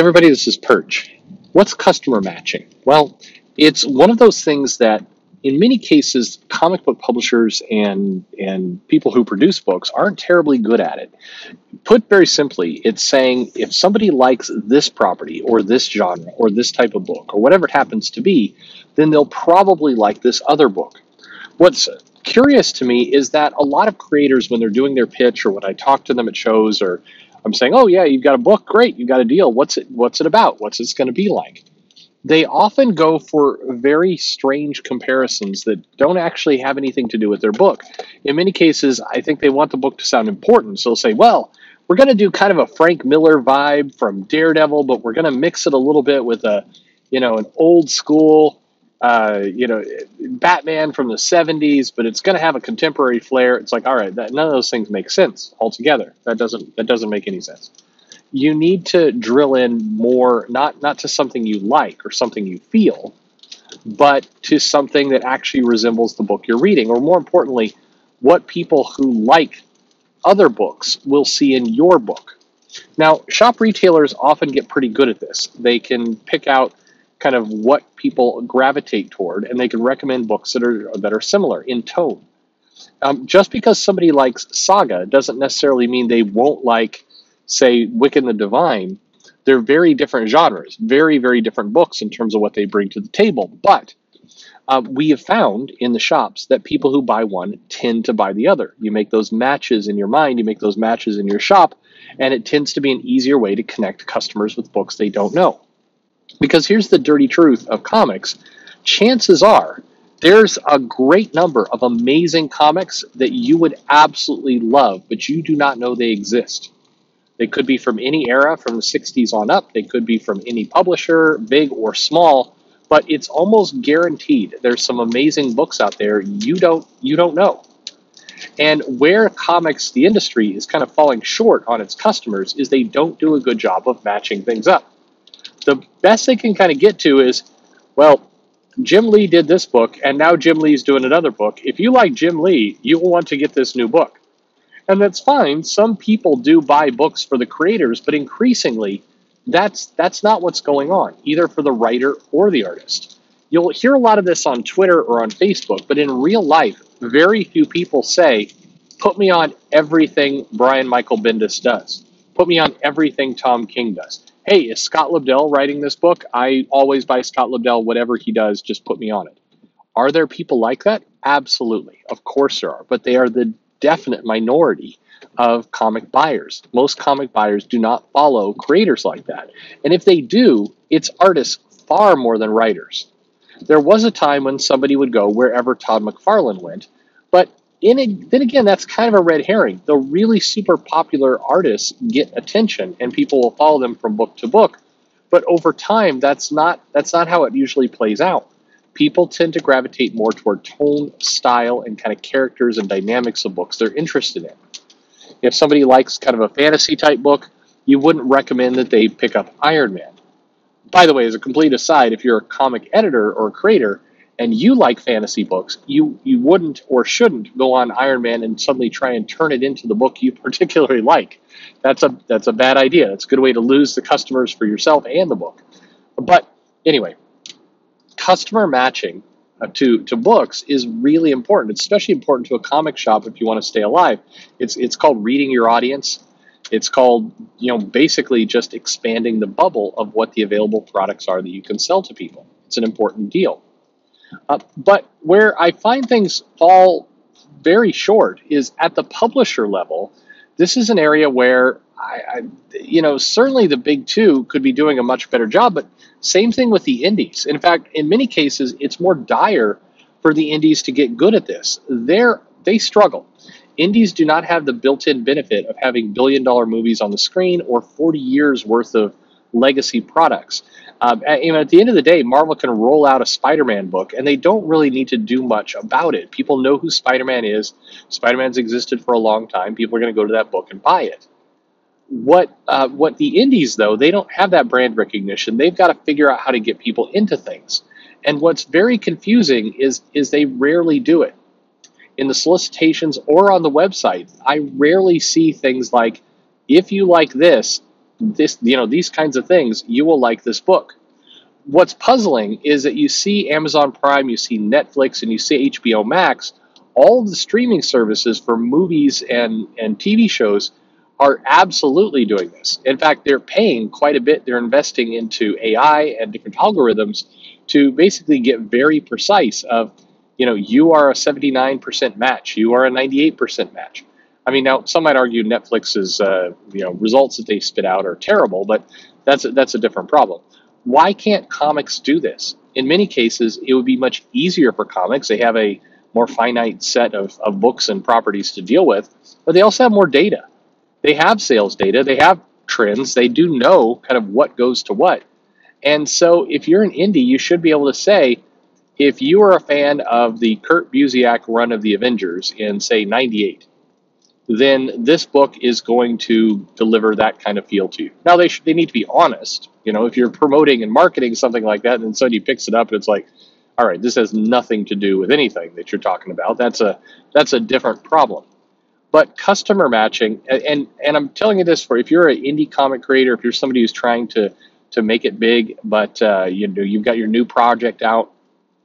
everybody, this is Perch. What's customer matching? Well, it's one of those things that, in many cases, comic book publishers and and people who produce books aren't terribly good at it. Put very simply, it's saying if somebody likes this property or this genre or this type of book or whatever it happens to be, then they'll probably like this other book. What's curious to me is that a lot of creators, when they're doing their pitch or when I talk to them at shows or I'm saying, "Oh yeah, you've got a book, great, you've got a deal. What's it? What's it about? What's it going to be like?" They often go for very strange comparisons that don't actually have anything to do with their book. In many cases, I think they want the book to sound important, so they'll say, "Well, we're going to do kind of a Frank Miller vibe from Daredevil, but we're going to mix it a little bit with a, you know, an old school." Uh, you know, Batman from the 70s, but it's going to have a contemporary flair. It's like, all right, that, none of those things make sense altogether. That doesn't that doesn't make any sense. You need to drill in more, not not to something you like or something you feel, but to something that actually resembles the book you're reading, or more importantly, what people who like other books will see in your book. Now, shop retailers often get pretty good at this. They can pick out kind of what people gravitate toward, and they can recommend books that are that are similar in tone. Um, just because somebody likes saga doesn't necessarily mean they won't like, say, Wicked + the Divine. They're very different genres, very very different books in terms of what they bring to the table. But uh, we have found in the shops that people who buy one tend to buy the other. You make those matches in your mind, you make those matches in your shop, and it tends to be an easier way to connect customers with books they don't know. Because here's the dirty truth of comics chances are there's a great number of amazing comics that you would absolutely love, but you do not know they exist. They could be from any era, from the 60s on up. They could be from any publisher, big or small, but it's almost guaranteed there's some amazing books out there you don't you don't know. And where comics the industry is kind of falling short on its customers is they don't do a good job of matching things up the best they can kind of get to is, well, Jim Lee did this book, and now Jim Lee's doing another book. If you like Jim Lee, you will want to get this new book. And that's fine. Some people do buy books for the creators, but increasingly, that's that's not what's going on, either for the writer or the artist. You'll hear a lot of this on Twitter or on Facebook, but in real life, very few people say, put me on everything Brian Michael Bendis does. Put me on everything Tom King does hey, is Scott Lobdell writing this book? I always buy Scott Lobdell, whatever he does, just put me on it. Are there people like that? Absolutely. Of course there are, but they are the definite minority of comic buyers. Most comic buyers do not follow creators like that. And if they do, it's artists far more than writers. There was a time when somebody would go wherever Todd McFarlane went, in then again, that's kind of a red herring. The really super popular artists get attention, and people will follow them from book to book. But over time, that's not that's not how it usually plays out. People tend to gravitate more toward tone, style, and kind of characters and dynamics of books they're interested in. If somebody likes kind of a fantasy type book, you wouldn't recommend that they pick up Iron Man. By the way, as a complete aside, if you're a comic editor or a creator, and you like fantasy books, you you wouldn't or shouldn't go on Iron Man and suddenly try and turn it into the book you particularly like. That's a that's a bad idea. It's a good way to lose the customers for yourself and the book. But anyway, customer matching uh, to to books is really important. It's especially important to a comic shop if you want to stay alive. It's it's called reading your audience. It's called, you know, basically just expanding the bubble of what the available products are that you can sell to people. It's an important deal. Uh, but where I find things fall very short is at the publisher level. This is an area where I, I, you know, certainly the big two could be doing a much better job, but same thing with the indies. In fact, in many cases, it's more dire for the indies to get good at this. They're they struggle. Indies do not have the built-in benefit of having billion-dollar movies on the screen or 40 years worth of legacy products. Um, at, you know, at the end of the day, Marvel can roll out a Spider-Man book, and they don't really need to do much about it. People know who Spider-Man is. Spider-Man's existed for a long time. People are going to go to that book and buy it. What uh, what the indies though, they don't have that brand recognition. They've got to figure out how to get people into things. And what's very confusing is is they rarely do it. In the solicitations or on the website, I rarely see things like, if you like this, this, you know, these kinds of things, you will like this book. What's puzzling is that you see Amazon Prime, you see Netflix, and you see HBO Max, all the streaming services for movies and, and TV shows are absolutely doing this. In fact, they're paying quite a bit. They're investing into AI and different algorithms to basically get very precise of, you know, you are a 79% match, you are a 98% match. I mean, now some might argue Netflix's, uh, you know, results that they spit out are terrible, but that's a, that's a different problem. Why can't comics do this? In many cases, it would be much easier for comics. They have a more finite set of, of books and properties to deal with, but they also have more data they have sales data, they have trends, they do know kind of what goes to what. And so if you're an indie, you should be able to say, if you are a fan of the Kurt Busiek run of the Avengers in, say, 98, then this book is going to deliver that kind of feel to you. Now, they, they need to be honest. You know, if you're promoting and marketing something like that, and somebody picks it up and it's like, all right, this has nothing to do with anything that you're talking about. That's a that's a different problem. But customer matching, and and I'm telling you this for if you're an indie comic creator, if you're somebody who's trying to to make it big, but uh, you know you've got your new project out,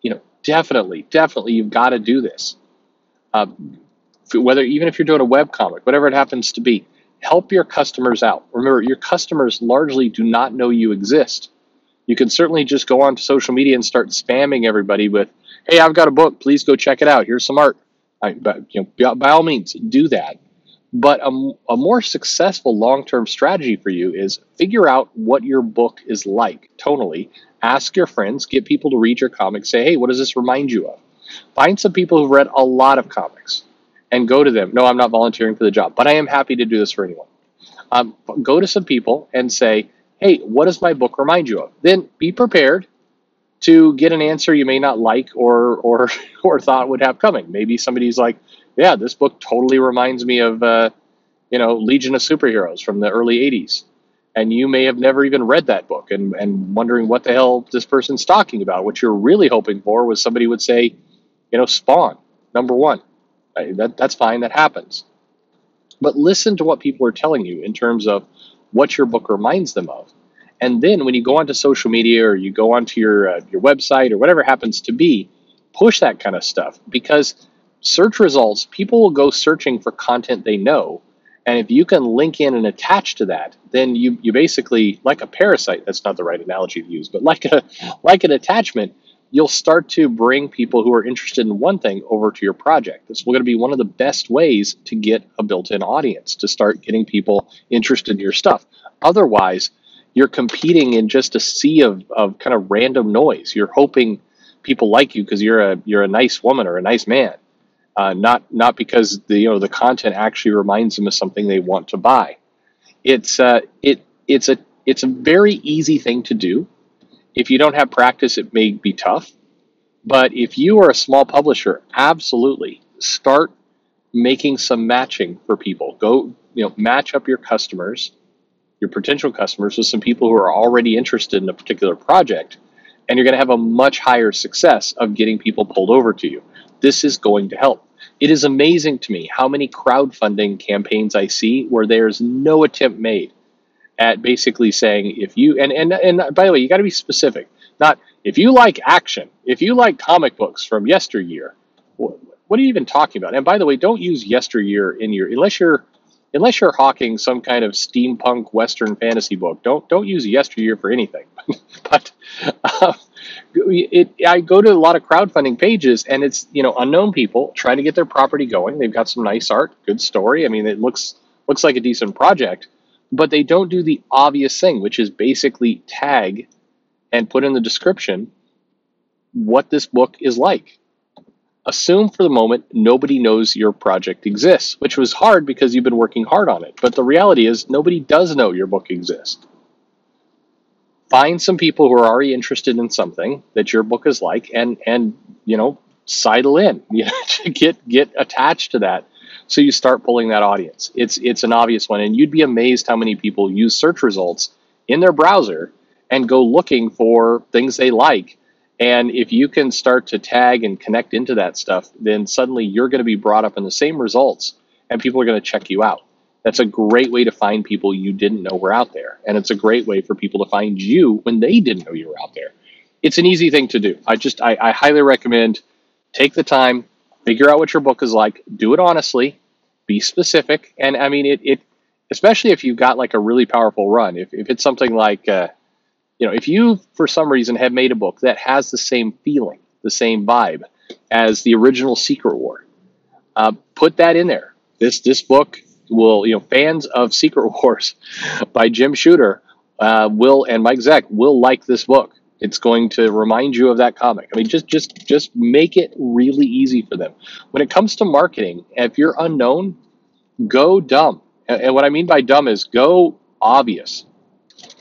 you know definitely, definitely you've got to do this. Uh, whether even if you're doing a web comic, whatever it happens to be, help your customers out. Remember, your customers largely do not know you exist. You can certainly just go onto social media and start spamming everybody with, "Hey, I've got a book. Please go check it out. Here's some art." I, but, you know, by all means, do that. But a, a more successful long term strategy for you is figure out what your book is like tonally. Ask your friends, get people to read your comics, say, hey, what does this remind you of? Find some people who've read a lot of comics and go to them. No, I'm not volunteering for the job, but I am happy to do this for anyone. Um, go to some people and say, hey, what does my book remind you of? Then be prepared to get an answer you may not like or or or thought would have coming. Maybe somebody's like, "Yeah, this book totally reminds me of uh, you know Legion of Superheroes from the early '80s," and you may have never even read that book and and wondering what the hell this person's talking about. What you're really hoping for was somebody would say, you know, Spawn number one. That that's fine. That happens. But listen to what people are telling you in terms of what your book reminds them of and then when you go onto social media or you go onto your uh, your website or whatever happens to be, push that kind of stuff because search results, people will go searching for content they know. And if you can link in and attach to that, then you you basically like a parasite, that's not the right analogy to use, but like a like an attachment, you'll start to bring people who are interested in one thing over to your project. This will going to be one of the best ways to get a built-in audience, to start getting people interested in your stuff. Otherwise, you're competing in just a sea of, of kind of random noise. You're hoping people like you because you're a you're a nice woman or a nice man, uh, not not because the you know the content actually reminds them of something they want to buy. It's uh, it it's a it's a very easy thing to do. If you don't have practice, it may be tough. But if you are a small publisher, absolutely start making some matching for people. Go you know match up your customers your potential customers with some people who are already interested in a particular project, and you're going to have a much higher success of getting people pulled over to you. This is going to help. It is amazing to me how many crowdfunding campaigns I see where there's no attempt made at basically saying if you and and and by the way, you got to be specific. Not if you like action, if you like comic books from yesteryear. What are you even talking about? And by the way, don't use yesteryear in your unless you're unless you're hawking some kind of steampunk Western fantasy book, don't don't use yesteryear for anything. but uh, it, I go to a lot of crowdfunding pages, and it's you know unknown people trying to get their property going. They've got some nice art, good story. I mean, it looks looks like a decent project, but they don't do the obvious thing, which is basically tag and put in the description what this book is like assume for the moment nobody knows your project exists, which was hard because you've been working hard on it. But the reality is, nobody does know your book exists. Find some people who are already interested in something that your book is like, and and you know sidle in, know, get get attached to that, so you start pulling that audience. It's it's an obvious one, and you'd be amazed how many people use search results in their browser and go looking for things they like and if you can start to tag and connect into that stuff, then suddenly you're going to be brought up in the same results and people are going to check you out. That's a great way to find people you didn't know were out there. And it's a great way for people to find you when they didn't know you were out there. It's an easy thing to do. I just, I, I highly recommend take the time, figure out what your book is like, do it honestly, be specific. And I mean, it, it especially if you've got like a really powerful run, if, if it's something like, uh, you know, if you for some reason have made a book that has the same feeling, the same vibe as the original Secret War, uh, put that in there. This this book will, you know, fans of Secret Wars by Jim Shooter uh, will and Mike Zeck will like this book. It's going to remind you of that comic. I mean, just just just make it really easy for them. When it comes to marketing, if you're unknown, go dumb. And, what I mean by dumb is go obvious.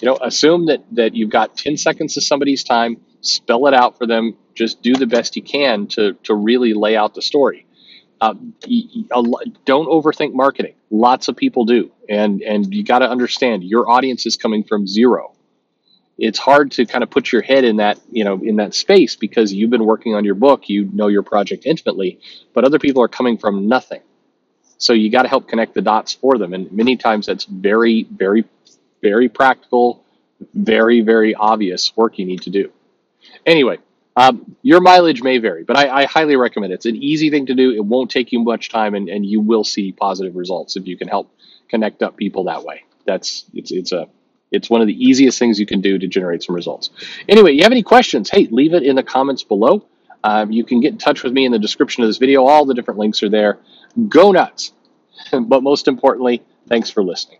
You know, assume that that you've got 10 seconds of somebody's time, spell it out for them, just do the best you can to to really lay out the story. Uh, don't overthink marketing. Lots of people do, and and you got to understand your audience is coming from zero. It's hard to kind of put your head in that you know in that space because you've been working on your book, you know your project intimately, but other people are coming from nothing. So you got to help connect the dots for them, and many times that's very very very practical, very very obvious work you need to do. Anyway, um, your mileage may vary, but I, I, highly recommend it. It's an easy thing to do. It won't take you much time, and, and you will see positive results if you can help connect up people that way. That's it's it's a it's one of the easiest things you can do to generate some results. Anyway, you have any questions? Hey, leave it in the comments below. Um, you can get in touch with me in the description of this video. All the different links are there. Go nuts! but most importantly, thanks for listening.